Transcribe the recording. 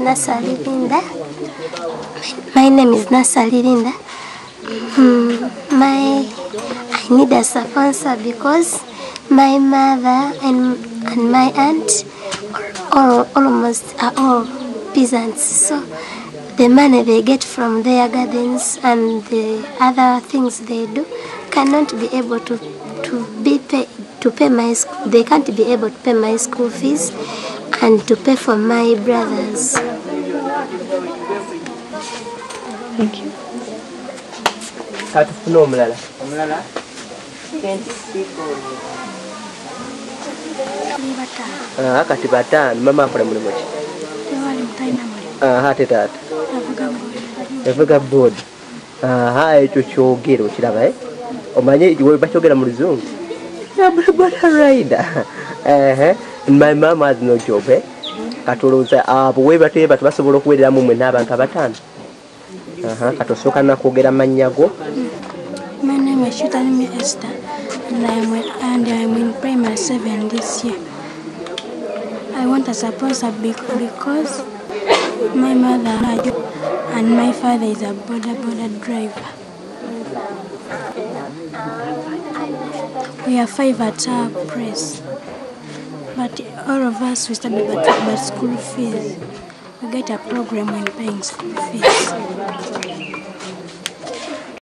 Nasali Linda. My name is Nasali Linda. Hmm, my I need a sponsor because my mother and and my aunt are almost are all peasants. So the money they get from their gardens and the other things they do cannot be able to to be pay, to pay my they can't be able to pay my school fees and to pay for my brothers. Thank you. kati tufune omulala omulala Ah, kati bataano mama akola mulimu ki aha ate taata yavuga bood aha ekyo kyogere okiraba eh? omanye we bakyogera mu luzungu bata rider Ehe. my mama has no job eh? kati olowooza abo we bateba tebasobola okuwereramu mwe n'abantu abataano kati osooka nakwogera mannya go My name is Shutanimi Esther, and I am and I am in primary seven this year. I want a sponsor because my mother and my father is a boda boda driver. We are five at our press, but all of us we study but, but school fees. We get a program when paying school fees.